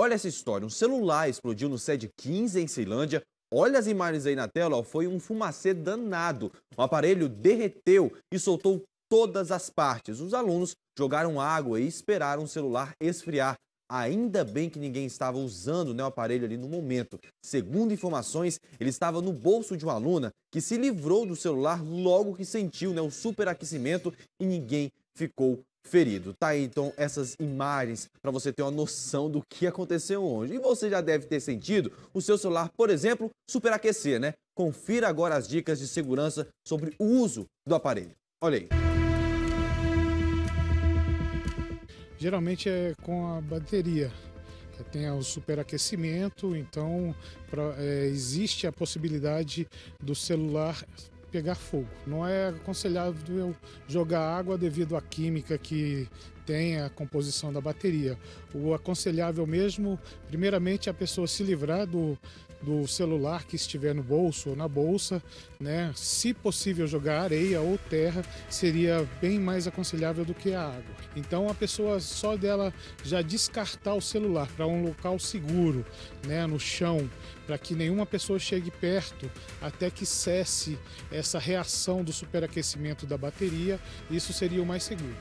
Olha essa história, um celular explodiu no SED 15 em Ceilândia. Olha as imagens aí na tela, ó, foi um fumacê danado. O aparelho derreteu e soltou todas as partes. Os alunos jogaram água e esperaram o celular esfriar. Ainda bem que ninguém estava usando né, o aparelho ali no momento. Segundo informações, ele estava no bolso de uma aluna que se livrou do celular logo que sentiu né, o superaquecimento e ninguém ficou ferido. Tá aí então essas imagens para você ter uma noção do que aconteceu hoje. E você já deve ter sentido o seu celular, por exemplo, superaquecer, né? Confira agora as dicas de segurança sobre o uso do aparelho. Olha aí. Geralmente é com a bateria. Tem o superaquecimento, então pra, é, existe a possibilidade do celular pegar fogo. Não é aconselhável jogar água devido à química que tem a composição da bateria. O aconselhável mesmo, primeiramente, é a pessoa se livrar do, do celular que estiver no bolso ou na bolsa, né? Se possível jogar areia ou terra, seria bem mais aconselhável do que a água. Então a pessoa só dela já descartar o celular para um local seguro, né, no chão, para que nenhuma pessoa chegue perto até que cesse essa reação do superaquecimento da bateria, isso seria o mais seguro.